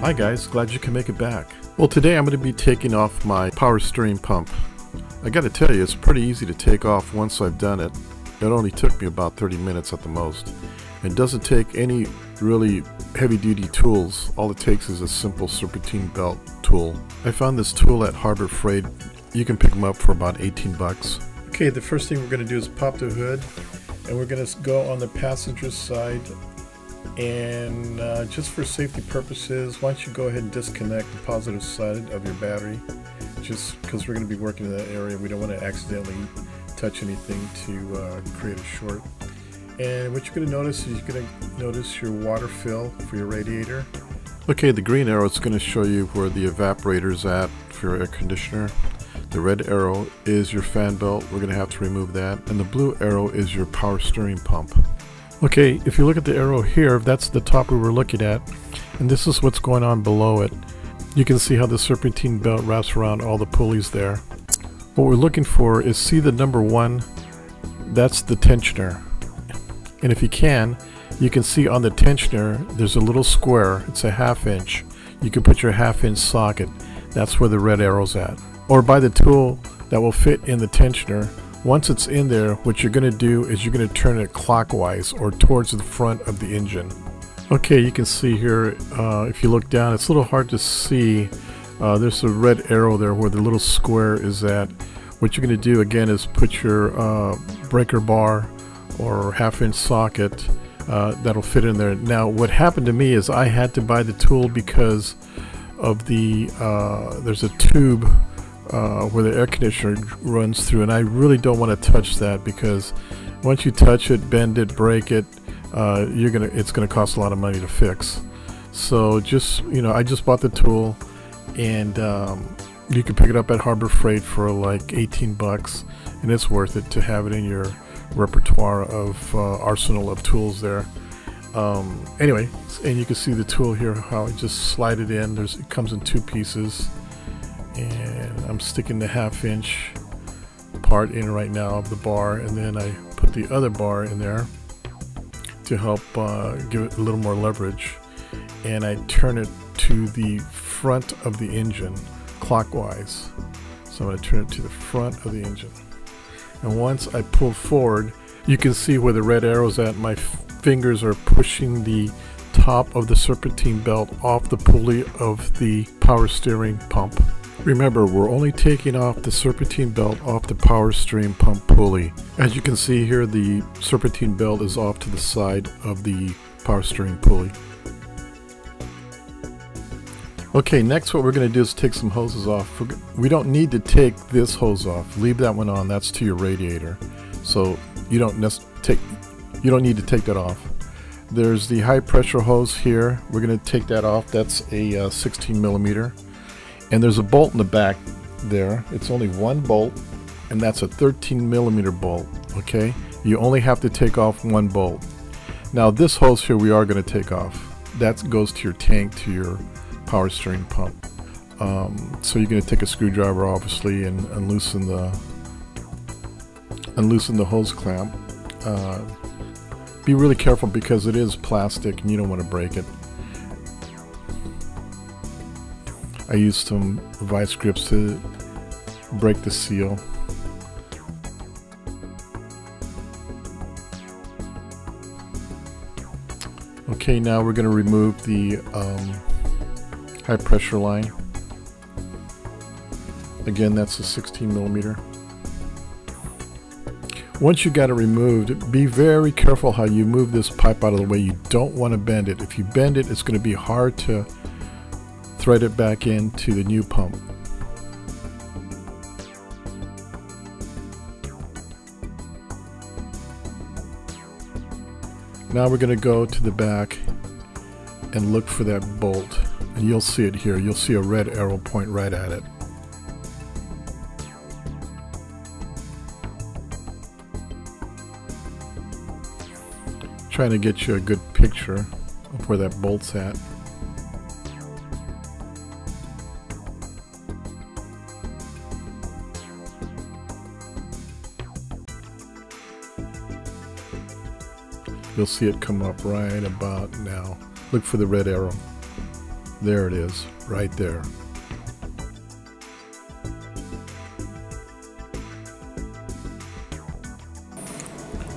Hi guys, glad you can make it back. Well today I'm going to be taking off my power steering pump. I gotta tell you, it's pretty easy to take off once I've done it. It only took me about 30 minutes at the most. It doesn't take any really heavy duty tools. All it takes is a simple serpentine belt tool. I found this tool at Harbor Freight. You can pick them up for about 18 bucks. Okay, the first thing we're going to do is pop the hood and we're going to go on the passenger side and uh, just for safety purposes why don't you go ahead and disconnect the positive side of your battery? Just because we're going to be working in that area. We don't want to accidentally touch anything to uh, create a short. And what you're going to notice is you're going to notice your water fill for your radiator. Okay the green arrow is going to show you where the evaporator is at for your air conditioner. The red arrow is your fan belt. We're going to have to remove that. And the blue arrow is your power steering pump Okay, if you look at the arrow here, that's the top we were looking at, and this is what's going on below it. You can see how the serpentine belt wraps around all the pulleys there. What we're looking for is see the number one, that's the tensioner. And if you can, you can see on the tensioner, there's a little square, it's a half inch. You can put your half inch socket, that's where the red arrow's at. Or buy the tool that will fit in the tensioner, once it's in there, what you're going to do is you're going to turn it clockwise or towards the front of the engine. Okay, you can see here, uh, if you look down, it's a little hard to see. Uh, there's a red arrow there where the little square is at. What you're going to do again is put your uh, breaker bar or half inch socket uh, that'll fit in there. Now what happened to me is I had to buy the tool because of the, uh, there's a tube uh, where the air conditioner runs through and I really don't want to touch that because once you touch it bend it break it uh, you're gonna it's gonna cost a lot of money to fix. So just you know I just bought the tool and um, you can pick it up at Harbor Freight for like 18 bucks and it's worth it to have it in your repertoire of uh, arsenal of tools there. Um, anyway and you can see the tool here how I just slide it in. There's it comes in two pieces and I'm sticking the half inch part in right now of the bar and then I put the other bar in there to help uh, give it a little more leverage. And I turn it to the front of the engine clockwise. So I'm going to turn it to the front of the engine. And once I pull forward you can see where the red arrows at. My fingers are pushing the top of the serpentine belt off the pulley of the power steering pump Remember, we're only taking off the serpentine belt off the power steering pump pulley. As you can see here, the serpentine belt is off to the side of the power steering pulley. Okay, next what we're going to do is take some hoses off. We don't need to take this hose off. Leave that one on. That's to your radiator. So you don't take you don't need to take that off. There's the high pressure hose here. We're going to take that off. That's a uh, 16 millimeter. And there's a bolt in the back there. It's only one bolt, and that's a 13 millimeter bolt, okay? You only have to take off one bolt. Now this hose here we are going to take off. That goes to your tank, to your power steering pump. Um, so you're going to take a screwdriver obviously and loosen the and loosen the hose clamp. Uh, be really careful because it is plastic and you don't want to break it. I used some vice grips to break the seal. Okay, now we're going to remove the um, high pressure line. Again, that's a 16 millimeter. Once you got it removed, be very careful how you move this pipe out of the way. You don't want to bend it. If you bend it, it's going to be hard to thread it back into the new pump. Now we're going to go to the back and look for that bolt and you'll see it here. You'll see a red arrow point right at it. Trying to get you a good picture of where that bolt's at. You'll see it come up right about now. Look for the red arrow. There it is, right there.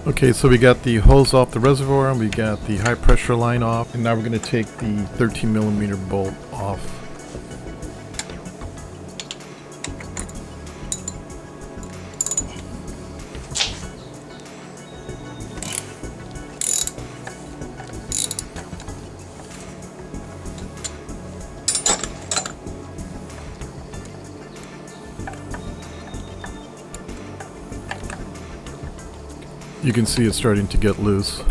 Okay, so we got the hose off the reservoir and we got the high pressure line off and now we're going to take the 13 millimeter bolt off. You can see it's starting to get loose.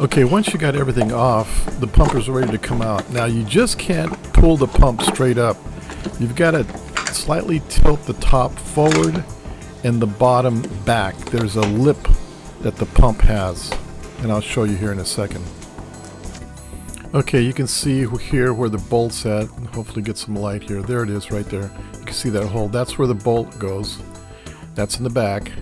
Okay, once you got everything off, the pumper's ready to come out. Now you just can't pull the pump straight up. You've got to slightly tilt the top forward and the bottom back. There's a lip that the pump has, and I'll show you here in a second. Okay, you can see here where the bolt's at. Hopefully get some light here. There it is right there. You can see that hole. That's where the bolt goes. That's in the back.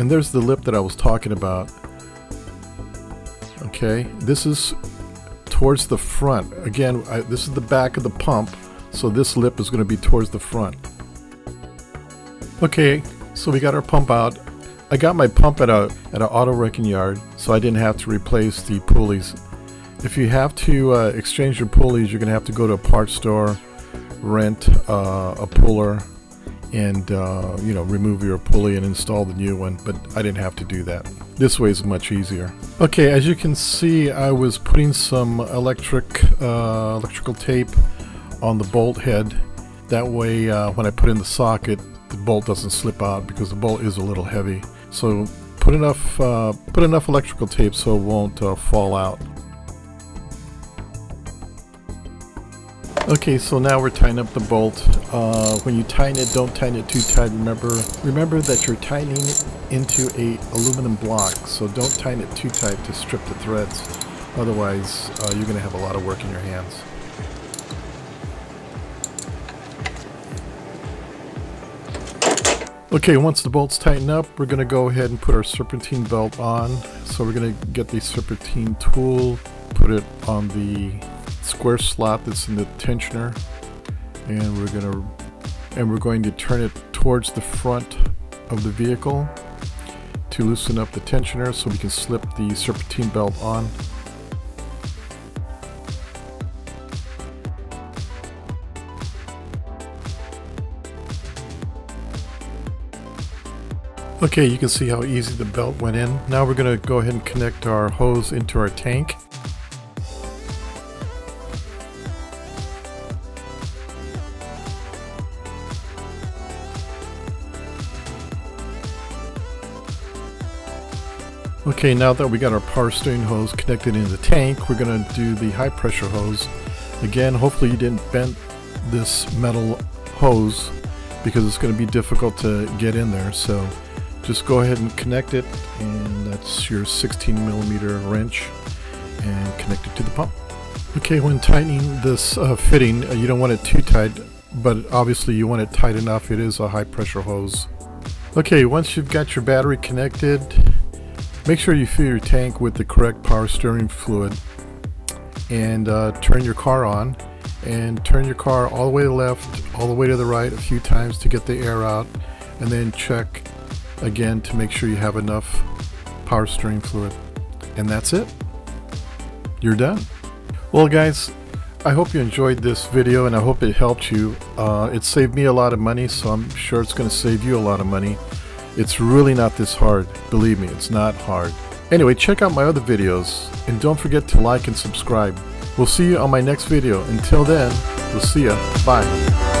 And there's the lip that I was talking about. Okay, this is towards the front. Again, I, this is the back of the pump, so this lip is going to be towards the front. Okay, so we got our pump out. I got my pump at a at an auto wrecking yard, so I didn't have to replace the pulleys. If you have to uh, exchange your pulleys, you're going to have to go to a parts store rent uh, a puller and uh, you know remove your pulley and install the new one but I didn't have to do that. This way is much easier. Okay as you can see I was putting some electric uh, electrical tape on the bolt head. That way uh, when I put in the socket the bolt doesn't slip out because the bolt is a little heavy. So put enough uh, put enough electrical tape so it won't uh, fall out Okay, so now we're tying up the bolt. Uh, when you tighten it, don't tighten it too tight. Remember, remember that you're tightening into a aluminum block, so don't tighten it too tight to strip the threads. Otherwise, uh, you're going to have a lot of work in your hands. Okay, once the bolts tighten up, we're going to go ahead and put our serpentine belt on. So we're going to get the serpentine tool, put it on the square slot that's in the tensioner and we're going to and we're going to turn it towards the front of the vehicle to loosen up the tensioner so we can slip the serpentine belt on. Okay, you can see how easy the belt went in. Now we're going to go ahead and connect our hose into our tank. Okay, now that we got our power steering hose connected in the tank, we're going to do the high pressure hose. Again, hopefully you didn't bend this metal hose because it's going to be difficult to get in there. So just go ahead and connect it and that's your 16 millimeter wrench and connect it to the pump. Okay, when tightening this uh, fitting, uh, you don't want it too tight, but obviously you want it tight enough. It is a high pressure hose. Okay, once you've got your battery connected, Make sure you fill your tank with the correct power steering fluid and uh, turn your car on and turn your car all the way to the left, all the way to the right a few times to get the air out and then check again to make sure you have enough power steering fluid. And that's it. You're done. Well guys, I hope you enjoyed this video and I hope it helped you. Uh, it saved me a lot of money so I'm sure it's going to save you a lot of money. It's really not this hard. Believe me, it's not hard. Anyway, check out my other videos, and don't forget to like and subscribe. We'll see you on my next video. Until then, we'll see ya. Bye.